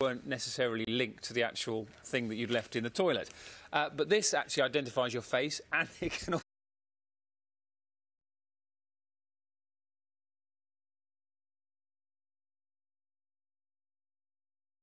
weren't necessarily linked to the actual thing that you'd left in the toilet. Uh, but this actually identifies your face and it can also.